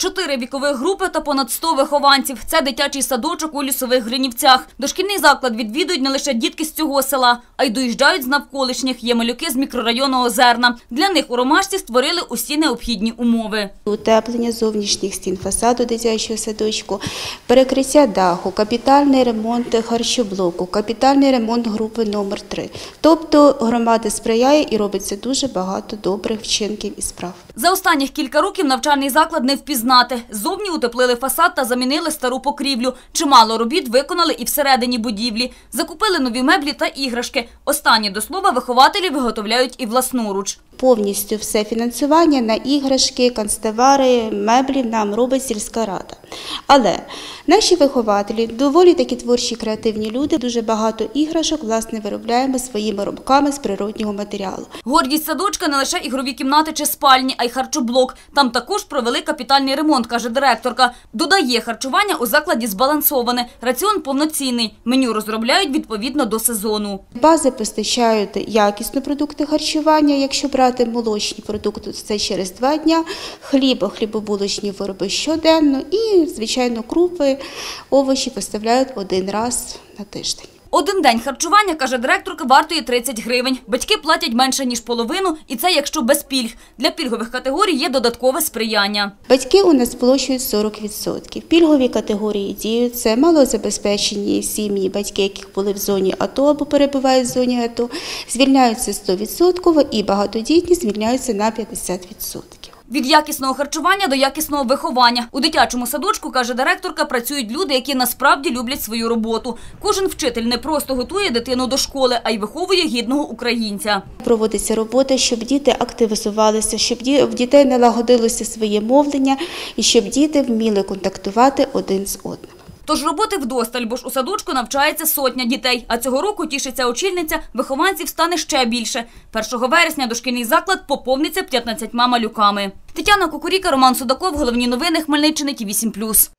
Чотири вікових групи та понад 100 вихованців. Це дитячий садочок у лісових Гринівцях. Дошкільний заклад відвідують не лише дітки з цього села, а й доїжджають з навколишніх. Є малюки з мікрорайону Озерна. Для них у Ромашці створили усі необхідні умови. Утеплення зовнішніх стін фасаду дитячого садочку, перекриття даху, капітальний ремонт харчоблоку, капітальний ремонт групи номер 3 Тобто громада сприяє і робиться дуже багато добрих вчинків і справ. За останніх кілька років навчальний заклад не впізнати. Зовні утеплили фасад та замінили стару покрівлю. Чимало робіт виконали і всередині будівлі. Закупили нові меблі та іграшки. Останні, до слова, вихователі виготовляють і власноруч. Повністю все фінансування на іграшки, канцтовари, меблі нам робить сільська рада. Але наші вихователі доволі такі творчі креативні люди. Дуже багато іграшок власне виробляємо своїми руками з природнього матеріалу. Гордість садочка не лише ігрові кімнати чи спальні, а й харчоблок. Там також провели капітальний ремонт, каже директорка. Додає, харчування у закладі збалансоване, раціон повноцінний. Меню розробляють відповідно до сезону. Бази постачають якісні продукти харчування. Якщо брати молочні продукти, це через два дня. Хліб, хлібобулочні вироби щоденно і, звичайно, крупи, овочі поставляють один раз на тиждень. Один день харчування, каже директорка, вартує 30 гривень. Батьки платять менше, ніж половину, і це якщо без пільг. Для пільгових категорій є додаткове сприяння. Батьки у нас сплощують 40%. Пільгові категорії діють це малозабезпечені сім'ї, батьки, яких були в зоні АТО або перебувають в зоні АТО, звільняються 100% і багатодітні звільняються на 50%. Від якісного харчування до якісного виховання. У дитячому садочку, каже директорка, працюють люди, які насправді люблять свою роботу. Кожен вчитель не просто готує дитину до школи, а й виховує гідного українця. Проводиться робота, щоб діти активізувалися, щоб в дітей налагодилося своє мовлення і щоб діти вміли контактувати один з одним. Тож роботи вдосталь, бо ж у садочку навчається сотня дітей. А цього року тішиться очільниця, вихованців стане ще більше. 1 вересня дошкільний заклад поповниться 15 малюками. Тетяна Кукуріка, Роман Судаков. Головні новини Хмельниччини. Ті 8+.